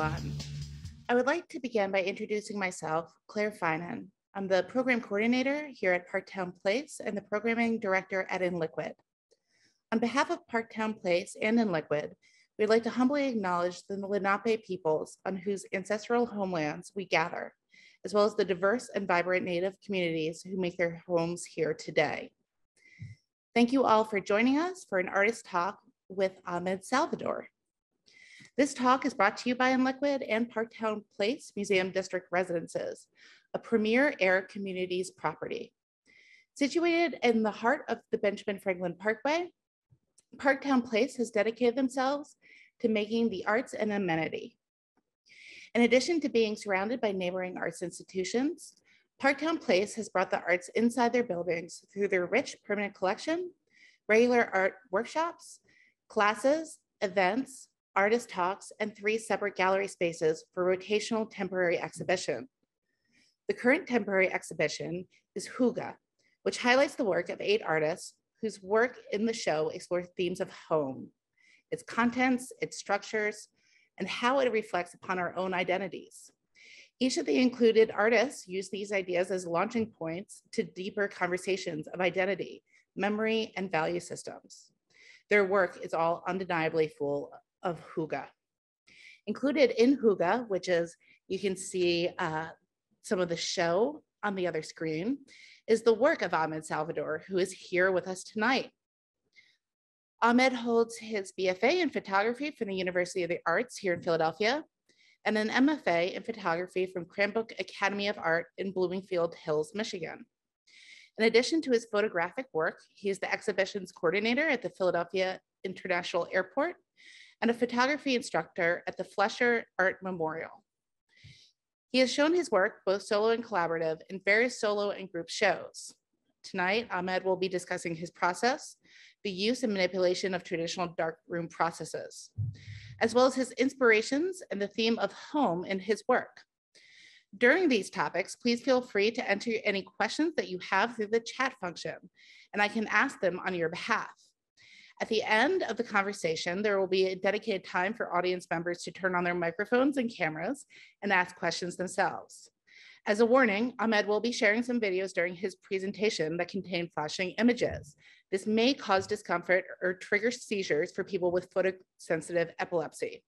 everyone. I would like to begin by introducing myself, Claire Finan. I'm the program coordinator here at Park Towne Place and the programming director at InLiquid. On behalf of Park Towne Place and InLiquid, we'd like to humbly acknowledge the Lenape peoples on whose ancestral homelands we gather, as well as the diverse and vibrant Native communities who make their homes here today. Thank you all for joining us for an artist talk with Ahmed Salvador. This talk is brought to you by InLiquid and Park Towne Place Museum District Residences, a premier Air Communities property. Situated in the heart of the Benjamin Franklin Parkway, Park Towne Place has dedicated themselves to making the arts an amenity. In addition to being surrounded by neighboring arts institutions, Park Towne Place has brought the arts inside their buildings through their rich permanent collection, regular art workshops, classes, events, artist talks, and three separate gallery spaces for rotational temporary exhibition. The current temporary exhibition is Hygge, which highlights the work of eight artists whose work in the show explores themes of home, its contents, its structures, and how it reflects upon our own identities. Each of the included artists use these ideas as launching points to deeper conversations of identity, memory, and value systems. Their work is all undeniably full of Hygge. Included in Hygge, which is, you can see uh, some of the show on the other screen, is the work of Ahmed Salvador, who is here with us tonight. Ahmed holds his BFA in photography from the University of the Arts here in Philadelphia, and an MFA in photography from Cranbrook Academy of Art in Bloomingfield Hills, Michigan. In addition to his photographic work, he is the exhibitions coordinator at the Philadelphia International Airport and a photography instructor at the Fleisher Art Memorial. He has shown his work, both solo and collaborative, in various solo and group shows. Tonight, Ahmed will be discussing his process, the use and manipulation of traditional darkroom processes, as well as his inspirations and the theme of home in his work. During these topics, please feel free to enter any questions that you have through the chat function, and I can ask them on your behalf. At the end of the conversation, there will be a dedicated time for audience members to turn on their microphones and cameras and ask questions themselves. As a warning, Ahmed will be sharing some videos during his presentation that contain flashing images. This may cause discomfort or trigger seizures for people with photosensitive epilepsy.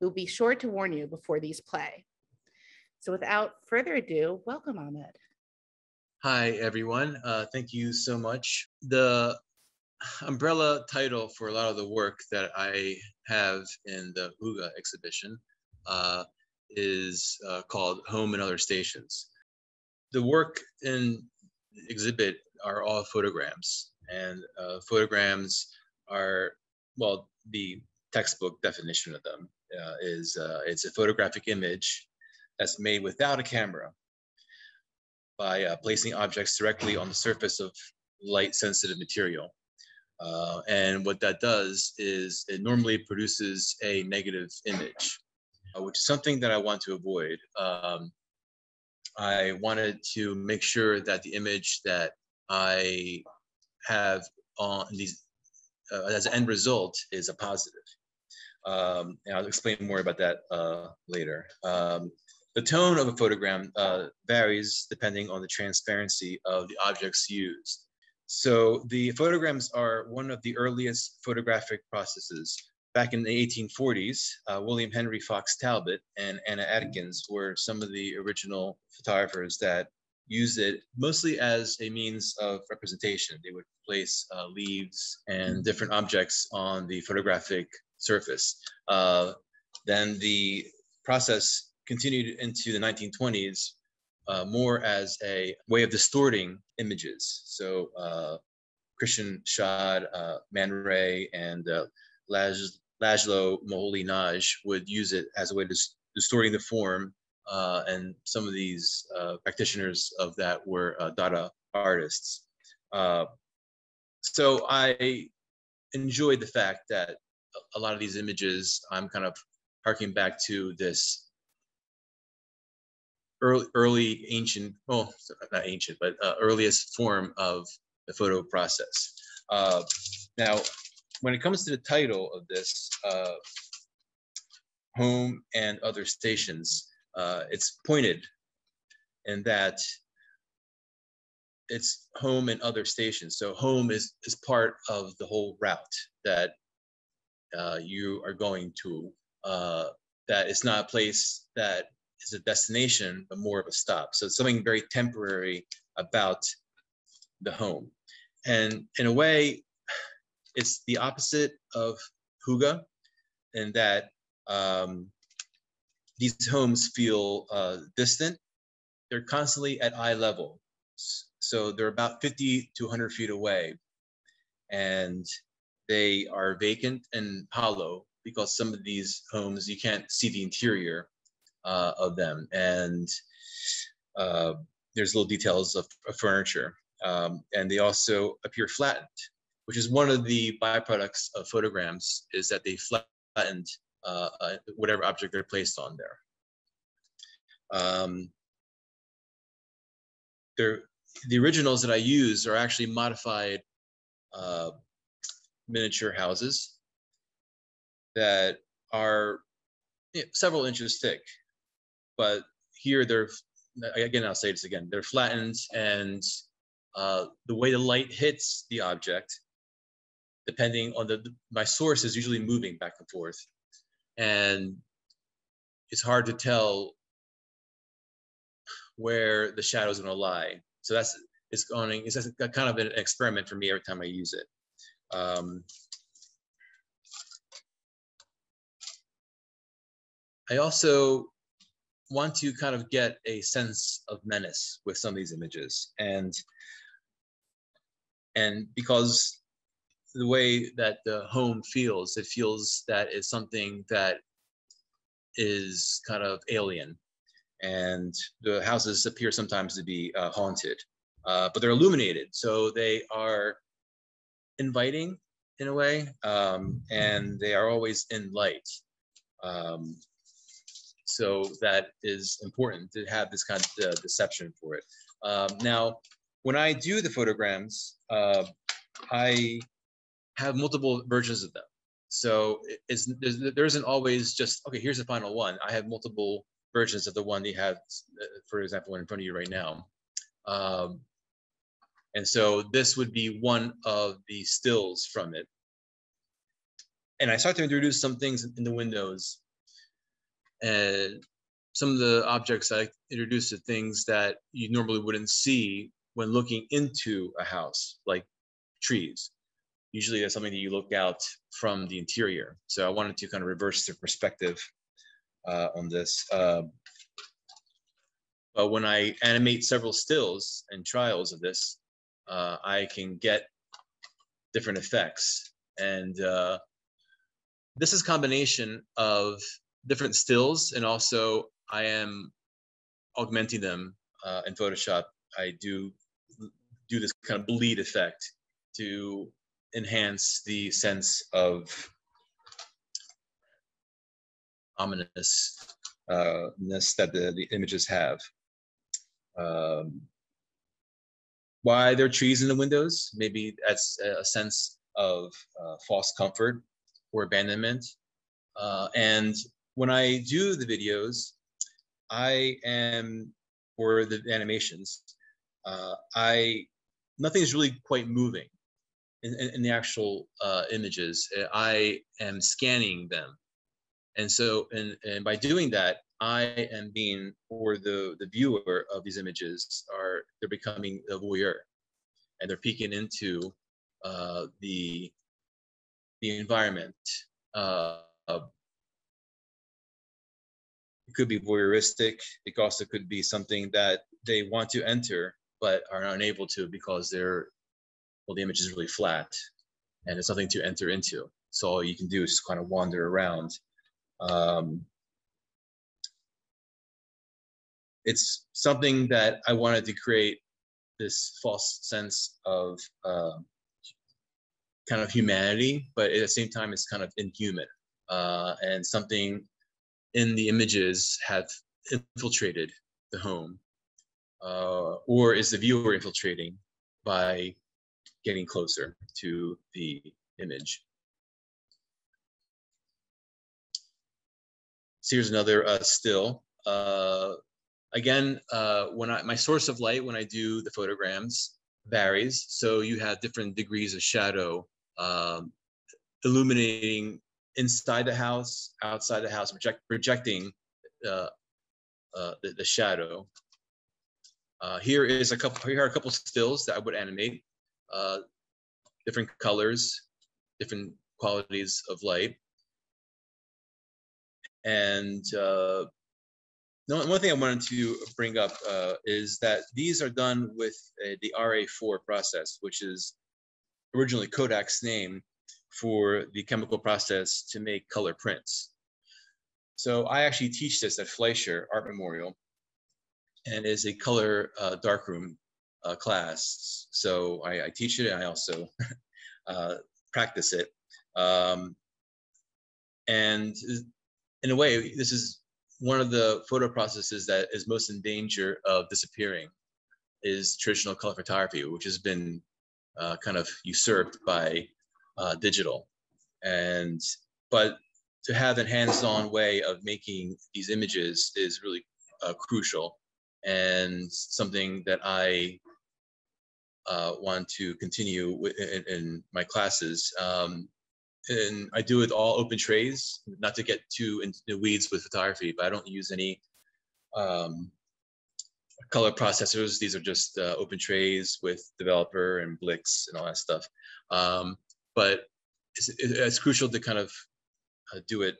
We'll be sure to warn you before these play. So without further ado, welcome Ahmed. Hi, everyone. Uh, thank you so much. The umbrella title for a lot of the work that I have in the Hygge exhibition uh, is uh, called Home and Other Stations. The work in exhibit are all photograms, and uh, photograms are, well, the textbook definition of them uh, is uh, it's a photographic image that's made without a camera by uh, placing objects directly on the surface of light sensitive material. Uh, and what that does is it normally produces a negative image, uh, which is something that I want to avoid. Um, I wanted to make sure that the image that I have on these uh, as an end result is a positive. Um, and I'll explain more about that uh, later. Um, the tone of a photogram uh, varies depending on the transparency of the objects used. So the photograms are one of the earliest photographic processes. Back in the 1840s, uh, William Henry Fox Talbot and Anna Atkins were some of the original photographers that used it mostly as a means of representation. They would place uh, leaves and different objects on the photographic surface. Uh, then the process continued into the 1920s uh, more as a way of distorting images. So uh, Christian Schad, uh, Man Ray, and uh, Laszlo Moholy-Nagy would use it as a way of dis- distorting the form. Uh, and some of these uh, practitioners of that were uh, Dada artists. so I enjoyed the fact that a lot of these images, I'm kind of harking back to this early, early ancient, well, not ancient, but uh, earliest form of the photo process. Uh, now, when it comes to the title of this, uh, home and other stations. Uh, it's pointed in that it's home and other stations. So home is, is part of the whole route that uh, you are going to, uh, that it's not a place that is a destination, but more of a stop. So it's something very temporary about the home. And in a way, it's the opposite of Hygge in that um, these homes feel uh, distant. They're constantly at eye level. So they're about 50 to 100 feet away. And they are vacant and hollow because some of these homes, you can't see the interior uh, of them. And uh, there's little details of, of furniture. Um, and they also appear flattened, which is one of the byproducts of photograms is that they flattened uh, uh, whatever object they're placed on there. Um, the originals that I use are actually modified uh, miniature houses that are you know, several inches thick, but here they're again I'll say this again they're flattened and uh, the way the light hits the object, depending on the, my source is usually moving back and forth. And it's hard to tell where the shadow is going to lie. So that's it's going. It's kind of an experiment for me every time I use it. Um, I also want to kind of get a sense of menace with some of these images, and and because the way that the home feels, it feels that it's something that is kind of alien. And the houses appear sometimes to be uh, haunted, uh, but they're illuminated. So they are inviting in a way, um, and they are always in light. Um, so that is important to have this kind of uh, deception for it. Um, now, when I do the photograms, uh, I have multiple versions of them. So it's, there isn't always just, okay, here's the final one. I have multiple versions of the one you have, uh, for example, in front of you right now. Um, and so this would be one of the stills from it. And I start to introduce some things in the windows. And some of the objects I introduce are things that you normally wouldn't see when looking into a house, like trees. Usually that's something that you look out from the interior. So I wanted to kind of reverse the perspective uh, on this. Uh, but when I animate several stills and trials of this, uh, I can get different effects. And uh, this is combination of different stills and also I am augmenting them uh, in Photoshop. I do do this kind of bleed effect to enhance the sense of ominousness that the, the images have. Um, why there are trees in the windows? Maybe that's a sense of uh, false comfort or abandonment. Uh, and when I do the videos, I am, or the animations, uh, I nothing is really quite moving in, in, in the actual uh, images. I am scanning them. And so, and, and by doing that, I am being, or the, the viewer of these images are, they're becoming a voyeur and they're peeking into uh, the, the environment. Uh, it could be voyeuristic. It also could be something that they want to enter but are unable to because they're well the image is really flat and it's nothing to enter into so all you can do is just kind of wander around um, it's something that i wanted to create this false sense of uh, kind of humanity but at the same time it's kind of inhuman uh, and something in the images have infiltrated the home uh, or is the viewer infiltrating by getting closer to the image? So here's another uh, still. Uh, again, uh, when I my source of light when I do the photograms varies. So you have different degrees of shadow um, illuminating inside the house, outside the house, project, projecting uh, uh, the, the, shadow. Uh, here is a couple. Here are a couple stills that I would animate. Uh, different colors, different qualities of light, and uh, one thing I wanted to bring up uh, is that these are done with the RA4 process, which is originally Kodak's name for the chemical process to make color prints. So I actually teach this at Fleisher Art Memorial and is a color uh, darkroom uh, class. So I, I, teach it and I also uh, practice it. Um, and in a way, this is one of the photo processes that is most in danger of disappearing is traditional color photography, which has been uh, kind of usurped by uh, digital. And but to have a hands-on way of making these images is really uh, crucial and something that I uh, want to continue in, in my classes. Um, and I do it all open trays, not to get too into the weeds with photography, but I don't use any um, color processors. These are just uh, open trays with developer and Blix and all that stuff. Um, but it's, it's, crucial to kind of uh, do it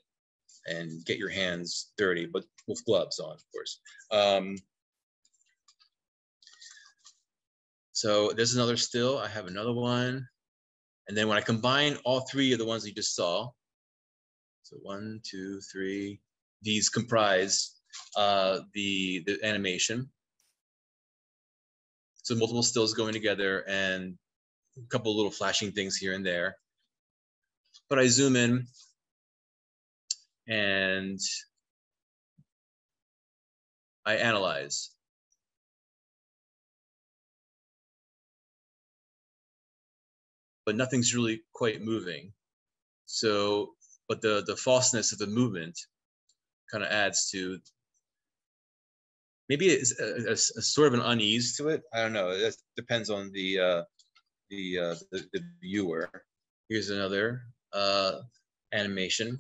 and get your hands dirty, but with gloves on, of course. Um, so there's another still. I have another one. And then when I combine all three of the ones you just saw, so one, two, three, these comprise uh, the, the animation. So multiple stills going together and a couple little flashing things here and there. But I zoom in and I analyze. But nothing's really quite moving. So, but the, the falseness of the movement kind of adds to maybe it's a, a, a, sort of an unease to it. I don't know. It depends on the uh, the, uh, the, the viewer. Here's another uh, animation.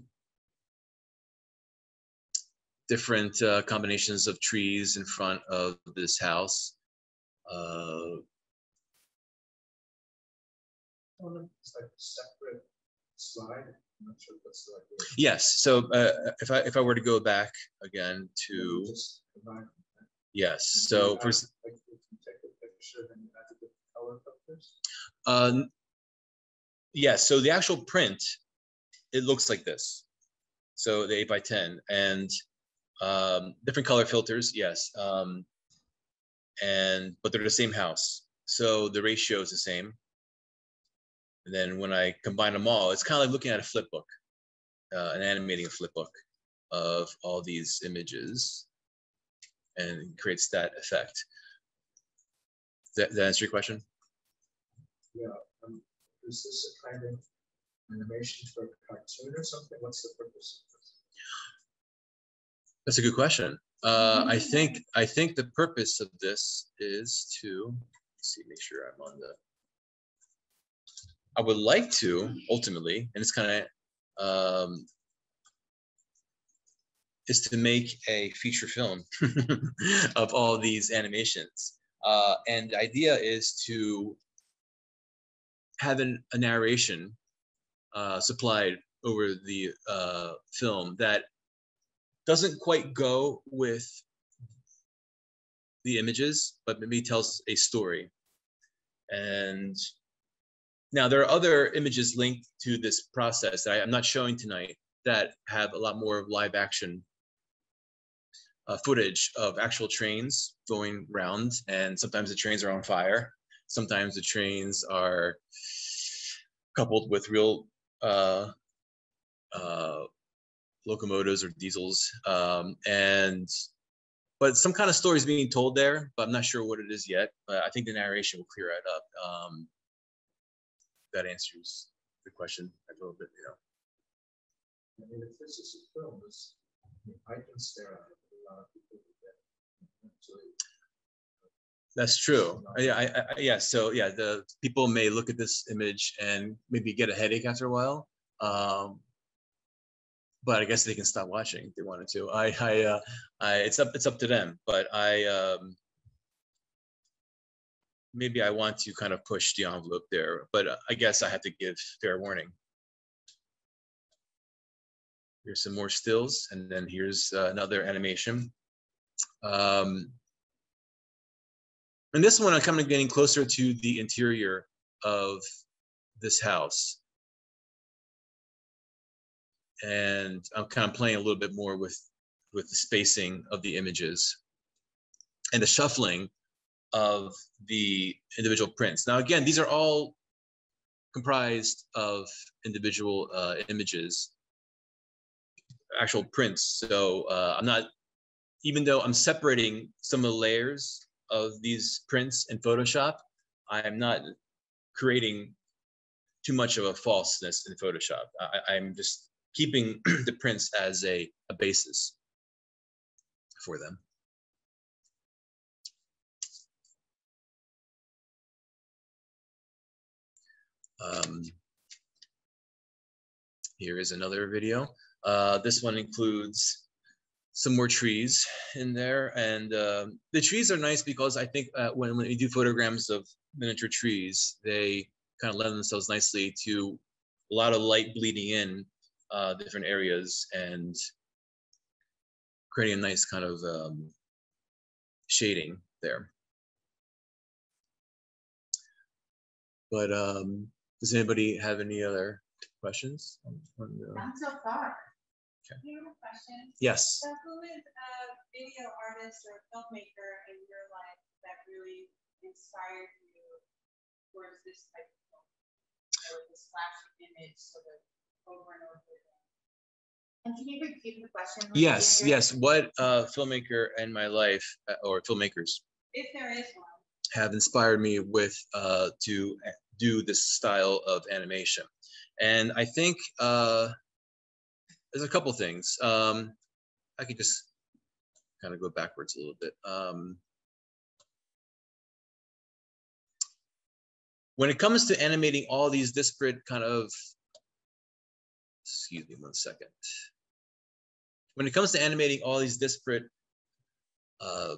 Different uh, combinations of trees in front of this house. Uh, yes. So uh, if I if I were to go back again to yes. So uh, yes, so the actual print, it looks like this. So the 8 by 10 and um, different color filters, yes. Um, and but they're the same house. So the ratio is the same. And then when I combine them all, it's kind of like looking at a flip book, uh, and animating a flip book of all these images and creates that effect. Does that, does that answer your question? Yeah. Um, is this a kind of animation for a cartoon or something? What's the purpose of this? That's a good question. Uh, I think I think the purpose of this is to see, make sure I'm on the. I would like to ultimately, and it's kind of um, is to make a feature film of all these animations. Uh, and the idea is to have an, a narration uh, supplied over the uh, film that doesn't quite go with the images, but maybe tells a story. And now there are other images linked to this process that I, am not showing tonight that have a lot more live action uh, footage of actual trains going round, and sometimes the trains are on fire. Sometimes the trains are coupled with real uh, uh, locomotives or diesels, um, and but some kind of story is being told there, but I'm not sure what it is yet. But I think the narration will clear it up. Um, that answers the question a little bit, you know. I mean, if this is a film, I can stare at it, a lot of people do that. Actually, That's true. Yeah, I, I, yeah. So yeah, the people may look at this image and maybe get a headache after a while. Um, but I guess they can stop watching if they wanted to. I, I, uh, I, it's up, it's up to them. But I, um, maybe I want to kind of push the envelope there. But uh, I guess I have to give fair warning. Here's some more stills, and then here's uh, another animation. Um, and this one, I'm of getting closer to the interior of this house. And I'm kind of playing a little bit more with, with the spacing of the images and the shuffling of the individual prints. Now, again, these are all comprised of individual uh, images, actual prints. So uh, I'm not, even though I'm separating some of the layers of these prints in Photoshop, I am not creating too much of a falseness in Photoshop. I, I'm just keeping the prints as a, a basis for them. Um, here is another video. Uh, this one includes some more trees in there. And uh, the trees are nice because I think uh, when, when you do photograms of miniature trees, they kind of lend themselves nicely to a lot of light bleeding in uh, different areas and creating a nice kind of um, shading there. But um, does anybody have any other questions? on- on the- Not so far. I have a question. Yes. So who is a video artist or filmmaker in your life that really inspired you towards this type of film? Or this flashy image sort of over and over again? And can you repeat the question? Lucy, Yes, Andrea? yes. What uh, filmmaker in my life uh, or filmmakers If there is one. have inspired me with uh, to do this style of animation? And I think uh, there's a couple things. Um, I could just kind of go backwards a little bit. Um, when it comes to animating all these disparate kind of, excuse me one second. When it comes to animating all these disparate uh,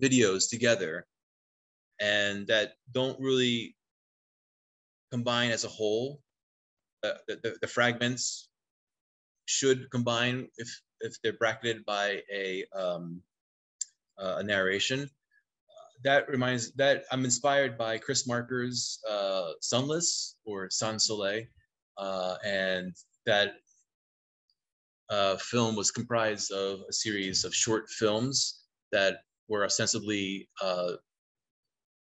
videos together and that don't really combine as a whole, the, the, fragments should combine if if they're bracketed by a um, uh, a narration. Uh, that reminds that I'm inspired by Chris Marker's uh, Sunless or Sans Soleil, uh, and that uh, film was comprised of a series of short films that were ostensibly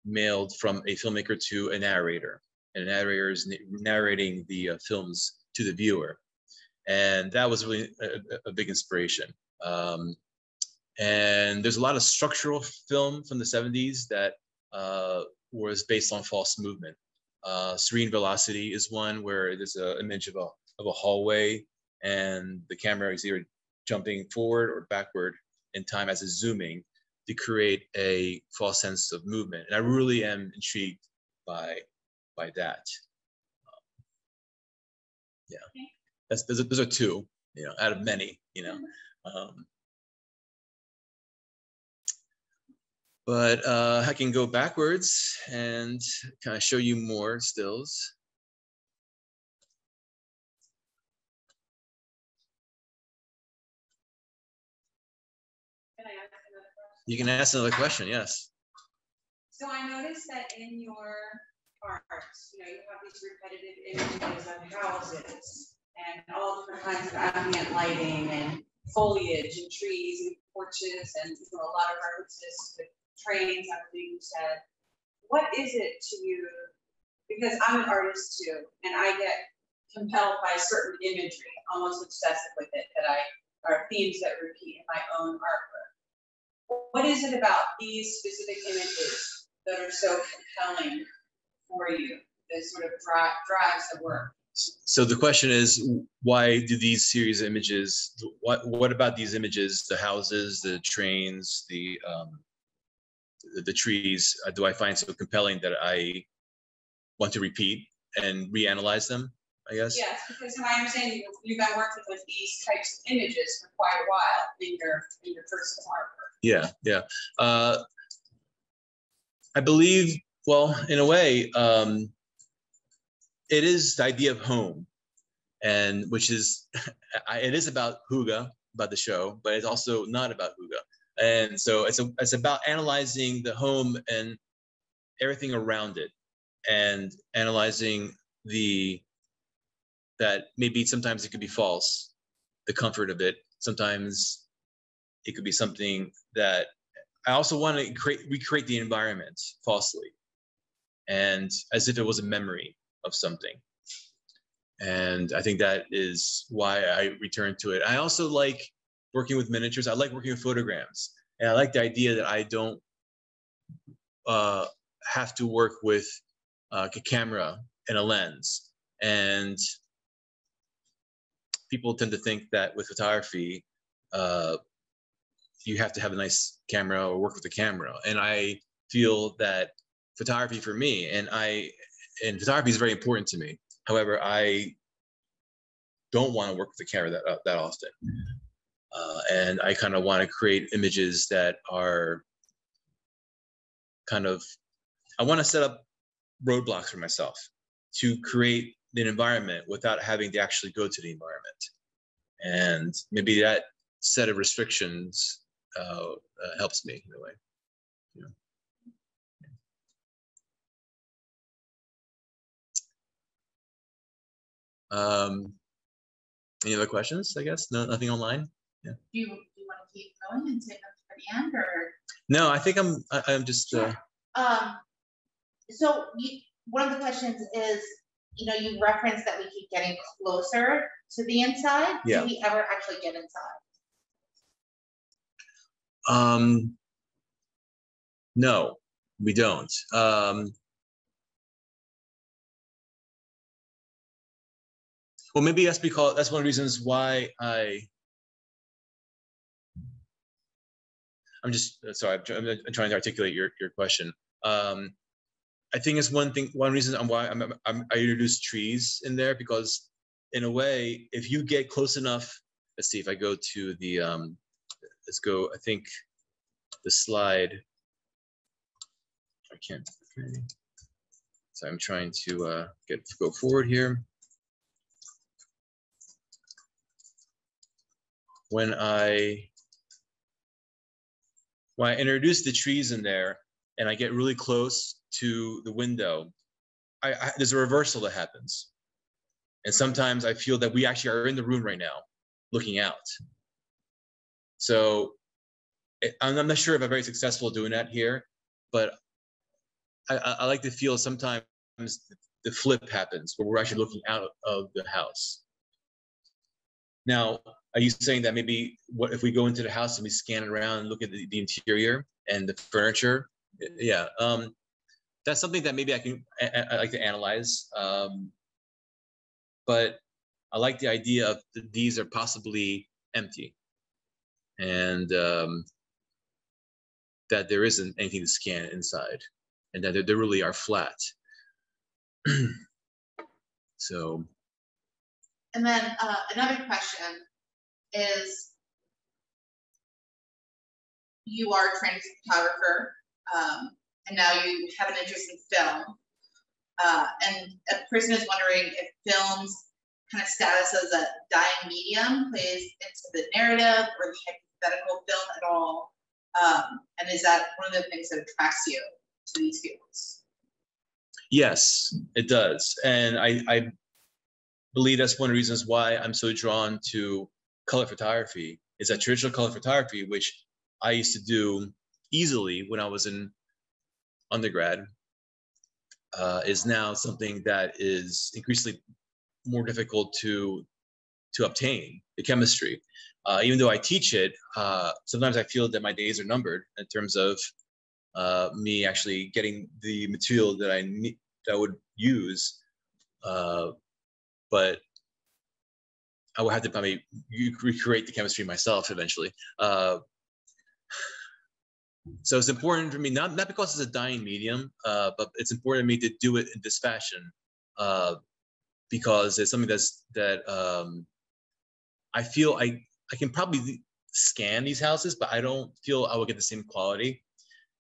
mailed from a filmmaker to a narrator, and narrating the uh, films to the viewer and that was really a, a big inspiration. Um, and there's a lot of structural film from the 70s that uh, was based on false movement. Uh, Serene Velocity is one where there's an image of a, of a hallway and the camera is either jumping forward or backward in time as it's zooming to create a false sense of movement. And I really am intrigued by, by that. Um, yeah that's those are, those are two you know out of many you know um, but uh, I can go backwards and kind of show you more stills. Can I ask another question? You can ask another question, yes. So I noticed that in your arts, you know, you have these repetitive images of houses and all different kinds of ambient lighting and foliage and trees and porches and you know, a lot of references to trains, I believe you said. What is it to you? Because I'm an artist too, and I get compelled by certain imagery, almost obsessive with it, that I are themes that repeat in my own artwork. What is it about these specific images that are so compelling for you that sort of dri- drives the work? so the question is, why do these series of images? What what about these images? The houses, the trains, the um, the, the trees. Uh, do I find so compelling that I want to repeat and reanalyze them? I guess. Yes, because in my understanding, you- you've been working with these types of images for quite a while in your, in your personal artwork. Yeah, yeah. Uh, I believe, well, in a way, um, it is the idea of home, and which is, it is about Hygge, about the show, but it's also not about Hygge. And so it's a, it's about analyzing the home and everything around it, and analyzing the that maybe sometimes it could be false, the comfort of it. Sometimes it could be something that I also want to create recreate the environment falsely, and as if it was a memory of something. And I think that is why I return to it. I also like working with miniatures. I like working with photograms, and I like the idea that I don't uh, have to work with uh, a camera and a lens. And people tend to think that with photography, uh, you have to have a nice camera or work with a camera. And I feel that photography for me, and I, and photography is very important to me. However, I don't want to work with the camera that uh, that often, uh, and I kind of want to create images that are kind of. I want to set up roadblocks for myself to create an environment without having to actually go to the environment, and maybe that set of restrictions uh, uh, helps me in a way. Um, any other questions? I guess no, nothing online. Do you, do you want to keep going and save them for the end or? No, I think I'm. I, I'm just. Uh, Um, so you, one of the questions is, you know, you referenced that we keep getting closer to the inside. Yeah. Do we ever actually get inside? um, no, we don't. Um, well, maybe that's because that's one of the reasons why I. I'm just uh, sorry. I'm, I'm trying to articulate your your question. Um, I think it's one thing. One reason I'm why I'm, I'm I introduced trees in there because, in a way, if you get close enough, let's see if I go to the um, let's go. I think the slide. I can't. Okay. So I'm trying to uh, get go forward here. When I when I introduce the trees in there and I get really close to the window, I, I there's a reversal that happens. And sometimes I feel that we actually are in the room right now, looking out. So I'm I'm not sure if I'm very successful doing that here, but I, I, I like to feel sometimes the flip happens where we're actually looking out of the house. Now, are you saying that maybe what if we go into the house and we scan it around and look at the, the interior and the furniture? Yeah, um, that's something that maybe I can I, I- like to analyze. Um, but I like the idea of these are possibly empty, and um, that there isn't anything to scan inside, and that they, they really are flat. so And then uh, another question is, you are a trained photographer, um, and now you have an interest in film. Uh, and a person is wondering if film's kind of status as a dying medium plays into the narrative or the hypothetical film at all. Um, and is that one of the things that attracts you to these fields? Yes, it does. And I, I believe that's one of the reasons why I'm so drawn to color photography is that traditional color photography, which I used to do easily when I was in undergrad, uh, is now something that is increasingly more difficult to to obtain the chemistry. Uh, even though I teach it, uh, sometimes I feel that my days are numbered in terms of uh, me actually getting the material that I need that I would use uh, but I will have to probably recreate the chemistry myself eventually. Uh, so it's important for me, not, not because it's a dying medium, uh, but it's important to me to do it in this fashion uh, because it's something that's that um, I feel I, I can probably scan these houses, but I don't feel I will get the same quality.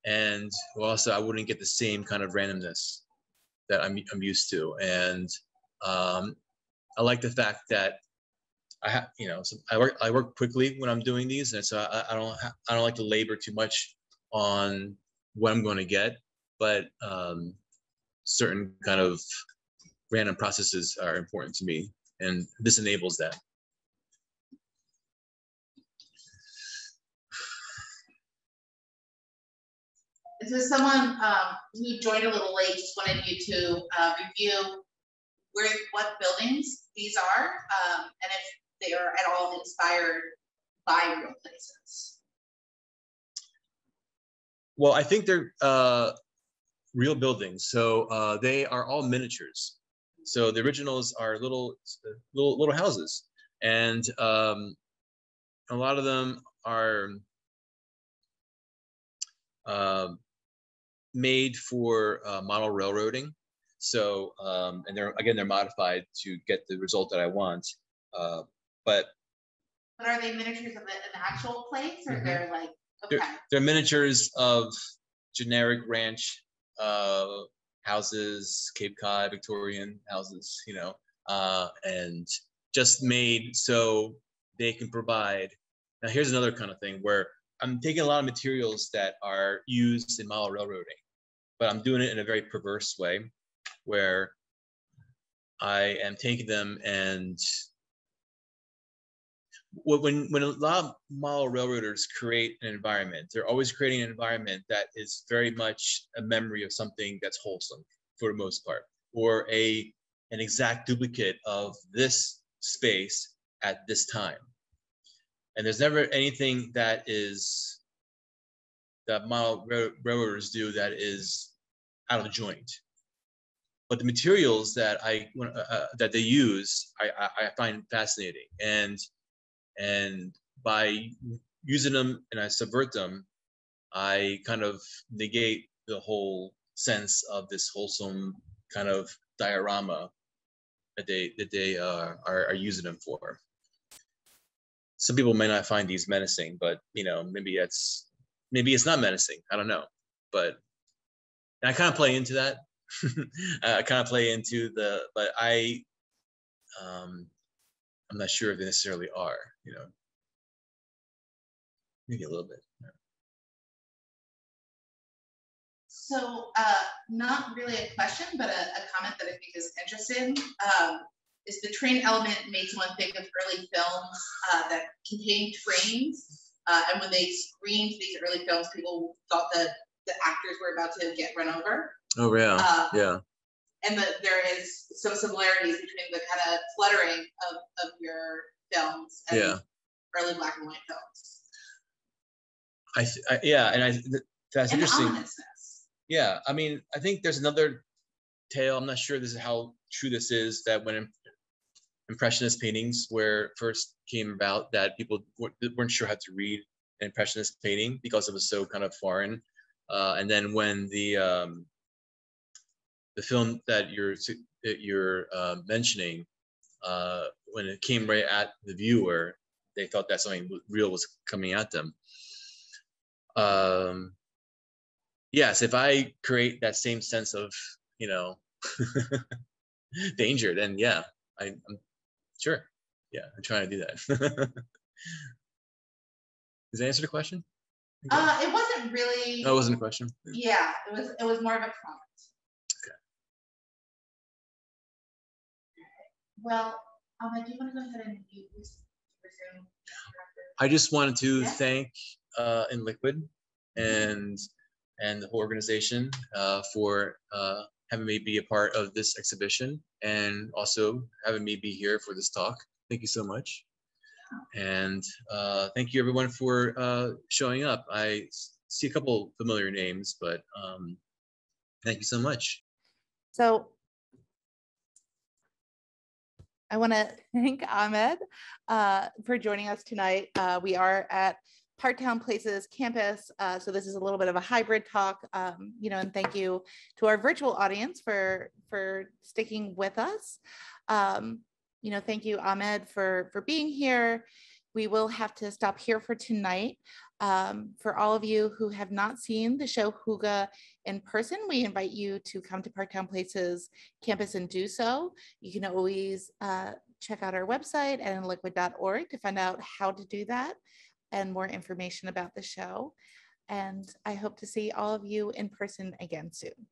And also I wouldn't get the same kind of randomness that I'm, I'm used to. And um, I like the fact that I have, you know, so I work, I work quickly when I'm doing these. And so I, I don't, I don't like to labor too much on what I'm going to get, but um, certain kind of random processes are important to me. And this enables that. This is someone um, who joined a little late, just wanted you to uh, review where what buildings these are um, and if they are at all inspired by real places. Well, I think they're uh, real buildings. So uh, they are all miniatures. So the originals are little, little, little houses, and um, a lot of them are uh, made for uh, model railroading. So, um, and they're again, they're modified to get the result that I want. Uh, but but are they miniatures of an actual place, or mm-hmm. they're like okay. they're, they're, miniatures of generic ranch uh, houses, Cape Cod Victorian houses, you know, uh, and just made so they can provide. Now, here's another kind of thing where I'm taking a lot of materials that are used in model railroading, but I'm doing it in a very perverse way where I am taking them and when when a lot of model railroaders create an environment, they're always creating an environment that is very much a memory of something that's wholesome for the most part, or a an exact duplicate of this space at this time. And there's never anything that is that model railroaders do that is out of joint but the materials that I uh, uh, that they use, I, I, I, find fascinating, and and by using them and I subvert them, I kind of negate the whole sense of this wholesome kind of diorama that they that they uh, are are using them for. Some people may not find these menacing, but you know maybe it's maybe it's not menacing. I don't know, but I kind of play into that I kind of play into the, but I, um, I'm not sure if they necessarily are, you know, maybe a little bit. Yeah. So, uh, not really a question, but a, a, comment that I think is interesting. Um, is the train element makes one think of early films uh, that contain trains. Uh, and when they screened these early films, people thought that the actors were about to get run over. Oh yeah, uh, yeah. And that there is some similarities between the kind of cluttering of, of your films and yeah. early black and white films. I, th- I yeah, and I that's and interesting. Yeah, I mean, I think there's another tale. I'm not sure this is how true this is. That when impressionist paintings where first came about, that people weren't sure how to read an impressionist painting because it was so kind of foreign. Uh, and then when the um, the film that you're that you're uh, mentioning, uh, when it came right at the viewer, they thought that something real was coming at them. Um, yes, if I create that same sense of you know danger, then yeah, I, I'm sure. Yeah, I'm trying to do that. Does that answer the question? Uh, it wasn't really. No, it wasn't a question. Yeah, it was. It was more of a comment. Well, um, I do want to go ahead and use resume. I just wanted to yeah. thank uh, InLiquid and and the whole organization uh, for uh, having me be a part of this exhibition and also having me be here for this talk. Thank you so much. And uh, thank you everyone for uh, showing up. I see a couple familiar names, but um, thank you so much. So I want to thank Ahmed uh, for joining us tonight. Uh, we are at Park Towne Place's campus, uh, so this is a little bit of a hybrid talk. Um, you know, and thank you to our virtual audience for for sticking with us. Um, you know, thank you, Ahmed, for for being here. We will have to stop here for tonight. Um, for all of you who have not seen the show Hygge in person, we invite you to come to Park Towne Place's campus and do so. You can always uh, check out our website at liquid.org to find out how to do that and more information about the show. And I hope to see all of you in person again soon.